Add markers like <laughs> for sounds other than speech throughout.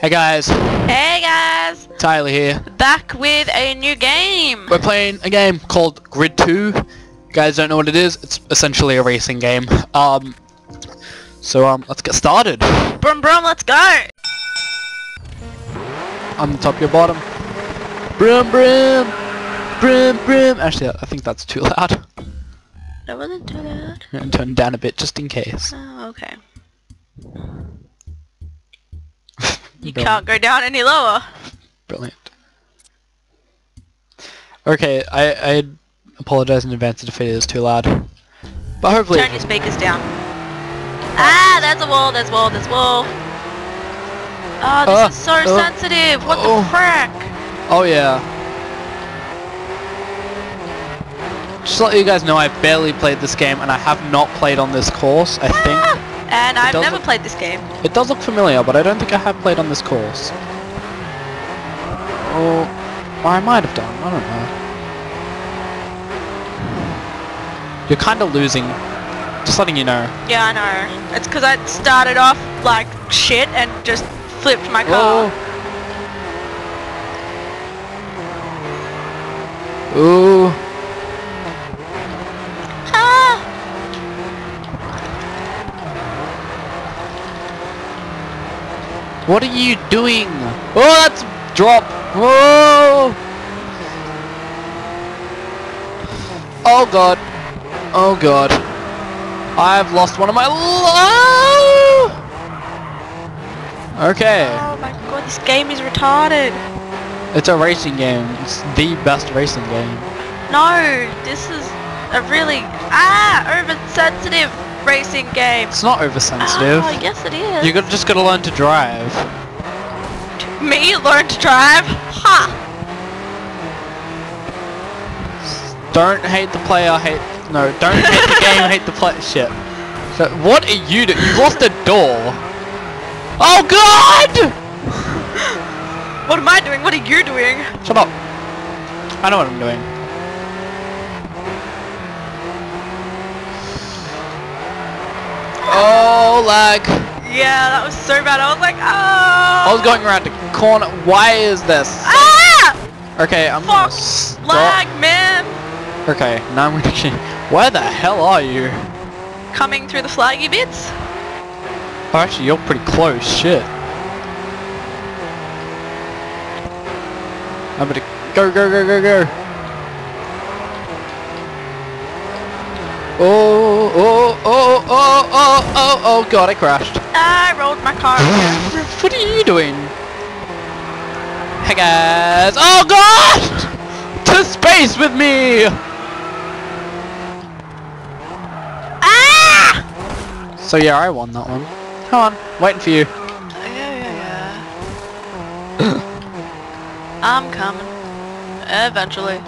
Hey guys, Hey guys! Tyler here. Back with a new game! We're playing a game called Grid 2. You guys don't know what it is? It's essentially a racing game. Um, so um, let's get started. Brum brum, let's go! On the top, your bottom. Brim brim, brim brim. Actually, I think that's too loud. That wasn't too loud. I'm turn down a bit just in case. Oh, okay. You Brilliant. can't go down any lower. Brilliant. Okay, I I apologize in advance if it is too loud, but hopefully. Turn your speakers down. Ah, there's a wall, there's wall, there's wall. Oh, this Uh, is so uh, sensitive. What oh. the frick? Oh yeah. Just to let you guys know, I barely played this game, and I have not played on this course. I think And I've never look- played this game. it does look familiar, but I don't think I have played on this course. Or, or I might have done. I don't know. You're kind of losing. Just letting you know. Yeah, I know. It's because I started off like shit and just flipped my car. Oh. Ooh. Ooh. Ah! What are you doing? Oh, that's drop. Whoa. Oh god. Oh god. I've lost one of my. lo- Okay. Oh my god, this game is retarded. It's a racing game. It's the best racing game. No, this is a really ah oversensitive racing game. It's not oversensitive. Oh, yes it is. You got just gotta learn to drive. Me learn to drive? Ha! Don't hate the player, hate no, don't hate the game, hate the play shit. So what are you doing? You lost a door. Oh god! <laughs> What am I doing? What are you doing? Shut up. I know what I'm doing. Oh lag. Yeah, that was so bad. I was like, oh. I was going around the corner. Why is this? Ah! Okay, I'm Fuck! Lag, man! Okay, now I'm gonna change. Where the hell are you? Coming through the flaggy bits. Oh, actually, you're pretty close. Shit. I'm gonna go, go, go, go, go. Oh, oh, oh, oh, oh, God, I crashed. I rolled my car. what are you doing? Hey guys. Oh God! To space with me! ah! So yeah, I won that one. Come on, waiting for you. Yeah, yeah, yeah. <coughs> I'm coming. Eventually.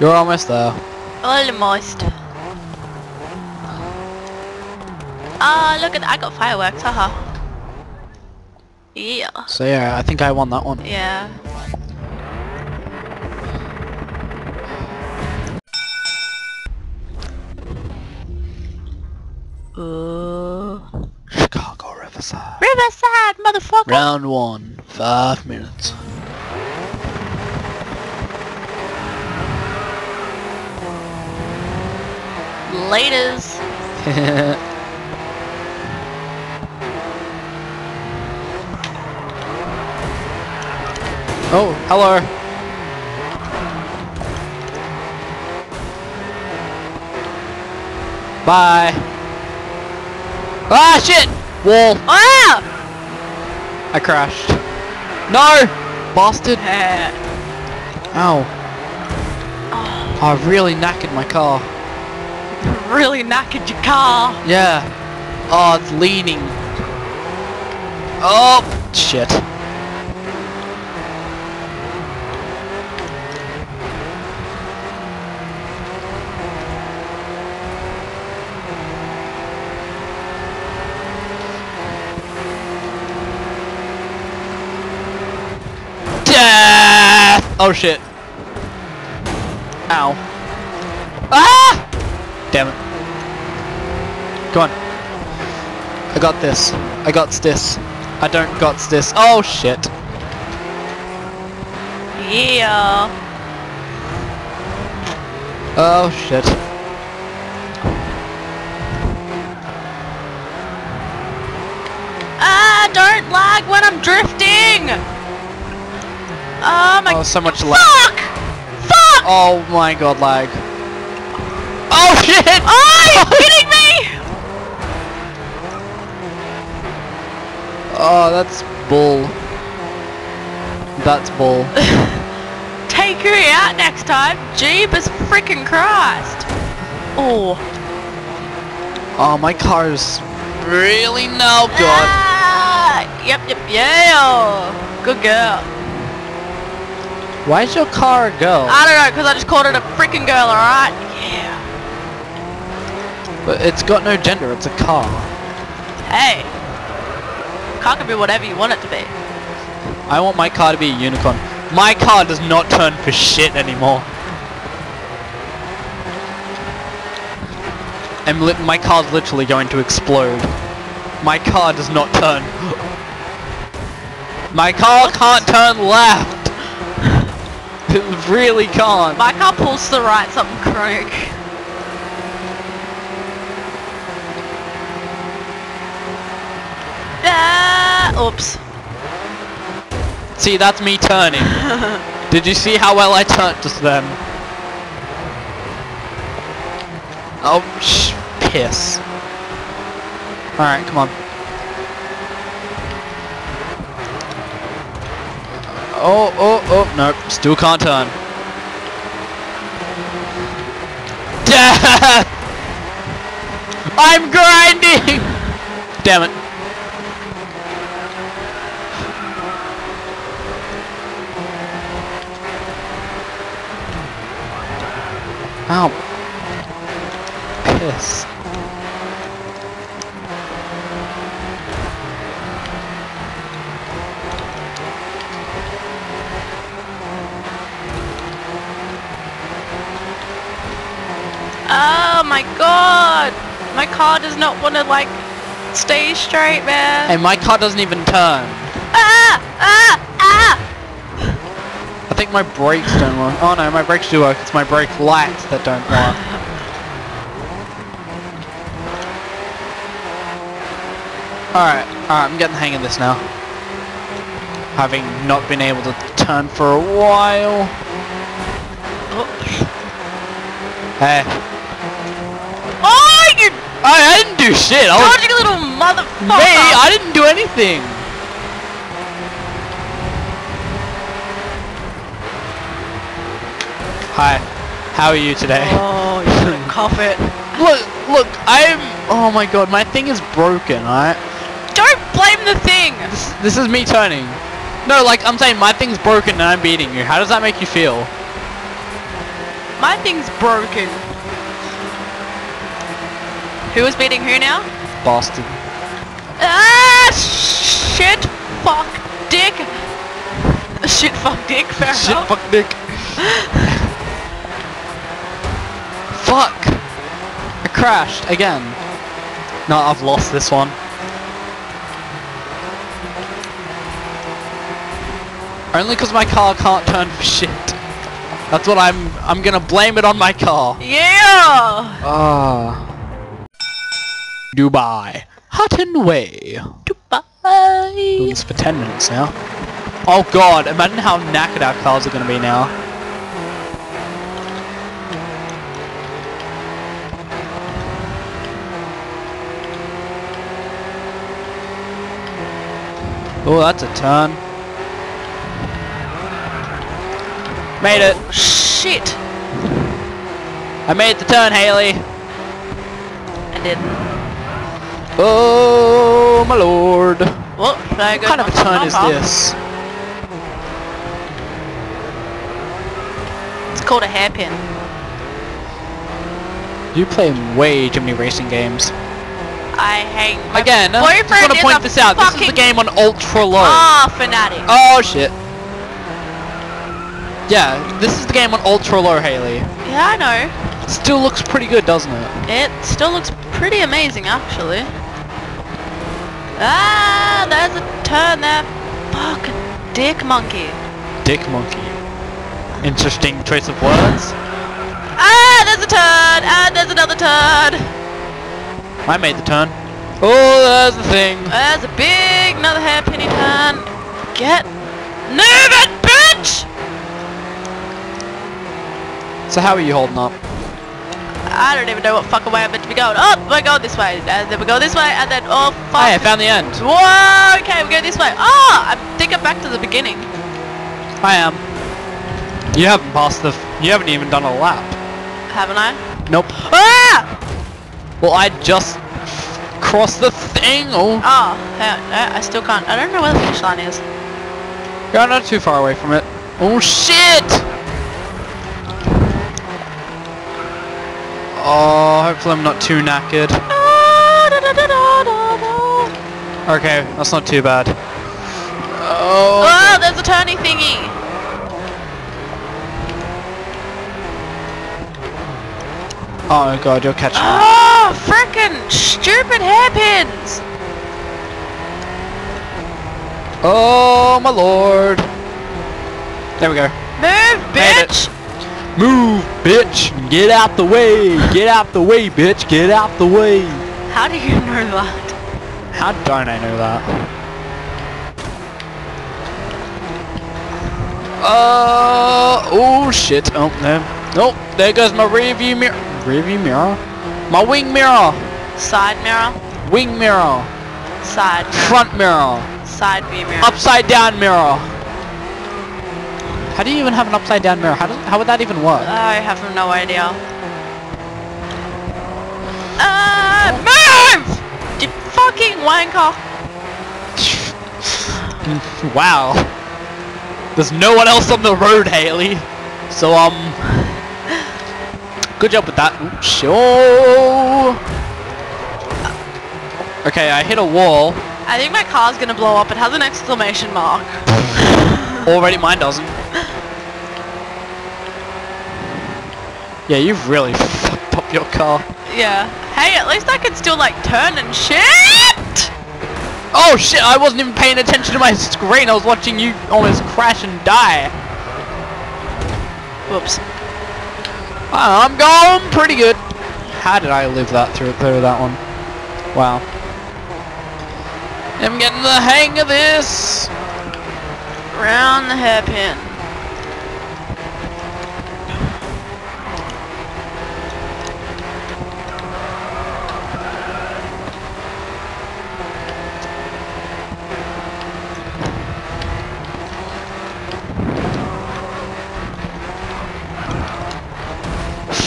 You're almost there. Almost. Ah, look at that. I got fireworks, haha. Yeah. So yeah, I think I won that one. Yeah. Ooh. Chicago Riverside. Riverside, motherfucker! Round one, five minutes. Laters. <laughs> oh, hello. Bye. Ah, shit! Wall. Ah! I crashed. No! Bastard. <laughs> Ow. Oh, I really knackered my car. really knackered your car. Yeah. Oh, it's leaning. Oh, shit. Death! Oh shit. Ow. Ah! Damn it. Come on. I got this. I got this. I don't got this. Oh shit. Yeah. Oh shit. Ah, don't lag when I'm drifting! Oh my Oh, so much lag. Fuck! Fuck! Oh my god, lag. Oh shit! Oh, you <laughs> kidding me? Oh, that's bull. That's bull. <laughs> Take her out next time. Jeepers freaking Christ. Oh. Oh, my car is really no good. Ah, yep, yep, yeah. Good girl. Why's your car a girl? I don't know, because I just called it a freaking girl, alright? Yeah. But it's got no gender, it's a car. Hey. Car can be whatever you want it to be. I want my car to be a unicorn. My car does not turn for shit anymore. I'm lit my car's literally going to explode. My car does not turn. <gasps> My car can't turn left. It <laughs> really can't. My car pulls to the right, something chronic. Ah, oops. See, that's me turning. <laughs> Did you see how well I turned just then? Oh, sh piss. Alright, come on. Oh, oh, oh, nope, still can't turn. Death! I'm grinding! Damn it. Ow. Piss. Oh my god! My car does not want to like stay straight, man. Hey, my car doesn't even turn. Ah! Ah! Ah! I think my brakes don't work. Oh no, my brakes do work. It's my brake lights that don't work. Alright, alright, I'm getting the hang of this now. Having not been able to turn for a while. Oops. Hey. I, I didn't do shit. I was little motherfucker! me. I didn't do anything. Hi. How are you today? Oh, you cough it. <laughs> Look, look, I'm. Oh my god, my thing is broken. Alright. Don't blame the thing! This, this is me turning. No, like I'm saying, my thing's broken and I'm beating you. How does that make you feel? My thing's broken. Who is beating who now? Boston. Ah! Shit! Fuck! Dick! Shit! Fuck! Dick! Fair Shit, enough. fuck, dick. fuck. I crashed again. No, I've lost this one. Only because my car can't turn for shit. That's what I'm. I'm gonna blame it on my car. Yeah! Ah. Dubai. Hutton Way. Dubai. Doing this for 10 minutes now. Oh god, imagine how knackered our cars are gonna be now. Oh, that's a turn. Made it. Shit! I made the turn, Haley. I did. Oh, my lord. Well, What go kind of a turn is papa? this? It's called a hairpin. You play way too many racing games. I hang my Again, I just want to point this out. This is the game on ultra low. Ah, fanatic. Oh shit. Yeah, this is the game on ultra low, Haley. Yeah, I know. Still looks pretty good, doesn't it? It still looks pretty amazing, actually. Ah, there's a turn there. Fucking dick monkey. Dick monkey. Interesting choice of words. Ah, there's a turn. Ah, there's another turn. I made the turn. Oh, there's the thing. There's a big, another hairpinny turn. Get, move it, bitch! So how are you holding up? I don't even know what fucking way I'm meant to be going. Oh, we're going this way, and then we go this way, and then oh fuck. Hey, I found the end. Whoa, okay, we go this way. Oh, I think I'm back to the beginning. I am. You haven't passed the. F- you haven't even done a lap. Haven't I? Nope. Ah! Well, I just crossed the thing. Oh, Oh, I I still can't. I don't know where the finish line is. you're not too far away from it. Oh shit! Oh, hopefully I'm not too knackered. Okay, that's not too bad. Oh. Oh, there's a turny thingy. Oh god, you're catching. me. Oh, frickin' stupid hairpins. Oh my lord. There we go. Move, Made it. bitch. Move, bitch. Get out the way. Get out the way, bitch. Get out the way. How do you know that? How don't I know that? Uh, oh shit. Oh, no. Nope. There goes my rear view mirror. Rear view mirror? My wing mirror. Side mirror, Wing mirror. side Front mirror. side view mirror. Upside down mirror. How do you even have an upside down mirror? How does how would that even work? I have no idea. Uh, move! You fucking wanker! <laughs> wow. There's no one else on the road, Haley. So um, good job with that. Ooh, Sure. Okay, I hit a wall. I think my car's gonna blow up. It has an exclamation mark. <laughs> Already, mine doesn't. Yeah, you've really fucked up your car. Yeah. Hey, at least I can still like turn and shit! Oh shit! I wasn't even paying attention to my screen. I was watching you almost crash and die. Whoops. I'm going pretty good. How did I live that through through that one? Wow. I'm getting the hang of this. Round the hairpin.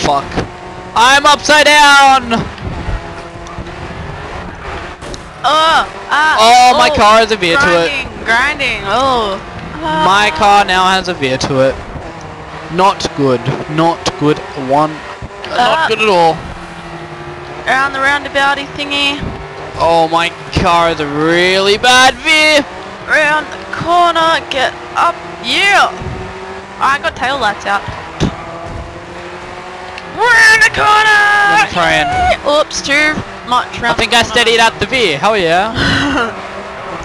Fuck. I'm upside down. Oh! Ah! Oh, my car is a veer to it. grinding, Grinding, oh. My car now has a veer to it. Not good. Not good. One. Uh. Not good at all. Around the roundabouty thingy. Oh, my car has a really bad veer. Around the corner. Get up. Yeah! I got tail lights out. Around the corner! I'm trying. Oops, too much I think the I steadied out the veer. Hell yeah. <laughs>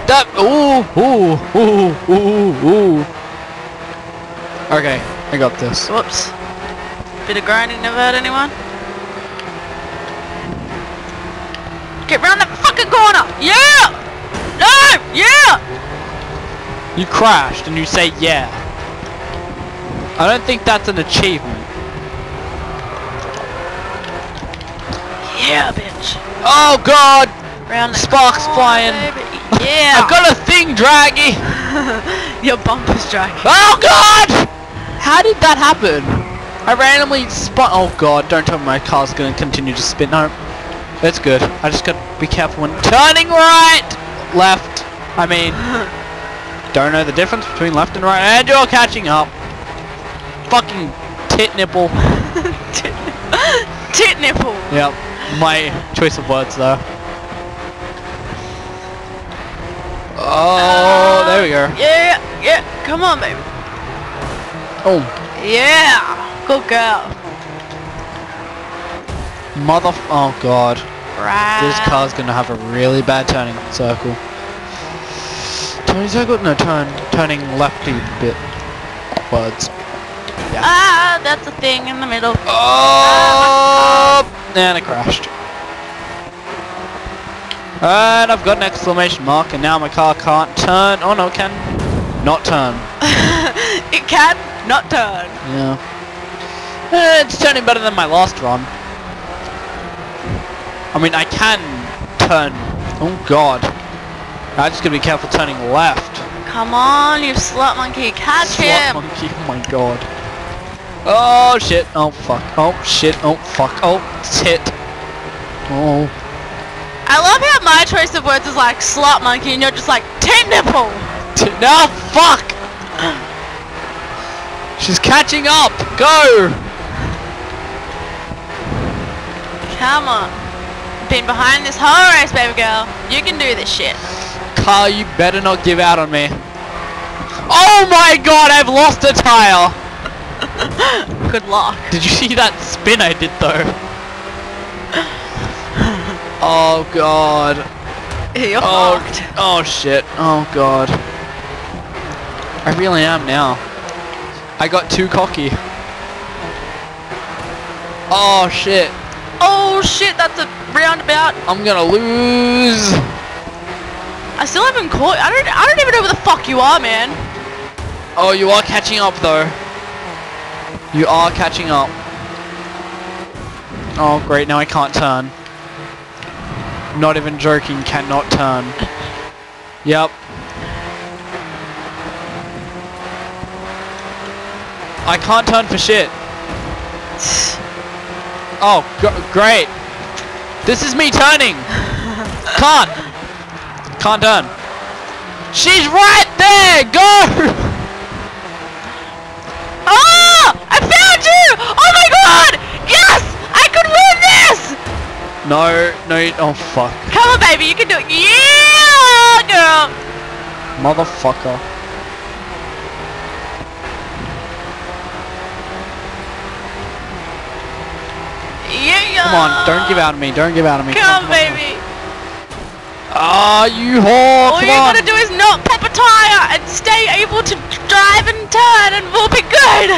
That. Ooh, ooh, ooh, ooh, ooh. Okay, I got this. Whoops. Bit of grinding never hurt anyone. Get round that fucking corner! Yeah! No! Yeah! You crashed and you say yeah. I don't think that's an achievement. Yeah, bitch. Oh god! Round Sparks corner, flying. baby. <laughs> Yeah! I've got a thing, Draggy! <laughs> Your bumper's dragging. Oh god! How did that happen? I randomly spun. Oh god, don't tell me my car's gonna continue to spin. No. That's good. I just gotta be careful when turning right! Left. I mean, <laughs> don't know the difference between left and right, and you're catching up. Fucking tit nipple. Tit nipple. Yep. My choice of words there. Oh, there we go. Yeah, yeah. Come on, baby. Oh, Yeah. Good girl. mother. Oh god. Right. This car's gonna have a really bad turning circle. Turning circle? No, turn. Turning lefty bit. Words. Ah, that's a thing in the middle. Oh! And it crashed. And I've got an exclamation mark, and now my car can't turn. Oh no, it can not turn. <laughs> it can not turn. Yeah. Eh, it's turning better than my last run. I mean, I can turn. Oh god. I just gotta be careful turning left. Come on, you slut monkey, catch Slut him. monkey, oh my god. Oh shit, oh fuck, oh shit, oh fuck, oh, it's hit. Oh. I love how my choice of words is like slut monkey and you're just like tit nipple. T now fuck! She's catching up! Go! Come on. Been behind this whole race, baby girl. You can do this shit. Car, you better not give out on me. Oh my god, I've lost a tire! <laughs> Good luck. Did you see that spin I did though? Oh god. You're Oh, fucked. oh shit. Oh god. I really am now. I got too cocky. Oh shit. Oh shit, that's a roundabout. I'm gonna lose. I still haven't caught. I don't. I don't even know where the fuck you are, man. Oh, you are catching up though. You are catching up. Oh great, now I can't turn. Not even joking, cannot turn. Yep. I can't turn for shit. Oh, great. This is me turning. Can't. Can't turn. She's right there. Go. Oh! <laughs> I found you! Oh my god! No, no. you- Oh fuck, Come on, baby, you can do it. Yeah, girl. motherfucker. Yeah. Come on, don't give out on me. Don't give out on me. Come, on, baby. Ah, you whore. All Come you on. gotta do is not pop a tire and stay able to drive and turn, and we'll be good.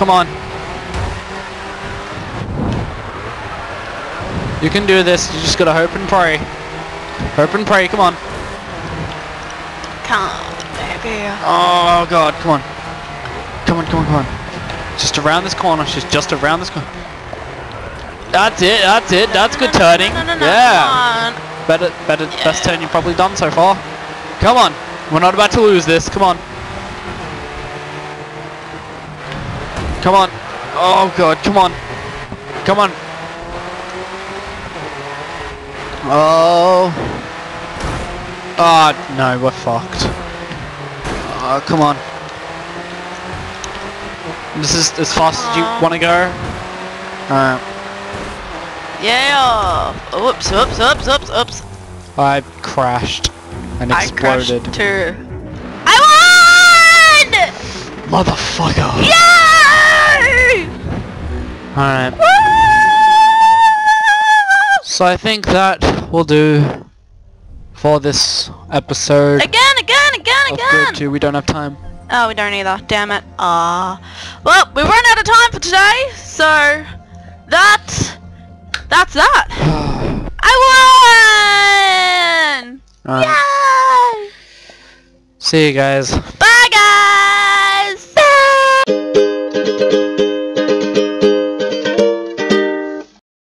Come on. You can do this. You just gotta hope and pray. Hope and pray. Come on. Come on, baby. Oh god, come on. Come on, come on, come on. Just around this corner. She's just around this corner. That's it. That's it. That's good turning. No, Yeah. Come on. Better, better, best turn you've probably done so far. Come on. We're not about to lose this. Come on. Come on. Oh god, come on. Come on. Oh. Ah, no, we're fucked. Oh, come on. This is as fast as you want to go. Alright. Yeah. Oops, oops, oops, oops, oops. I crashed and I exploded. crashed too. I won! Motherfucker. Yay! Alright. So I think that will do for this episode Again, again, again, again. 2. We don't have time. Oh, we don't either. Damn it. Ah. Well, we've run out of time for today, so that that's that. <sighs> I won! Alright. Yay! See you guys. Bye.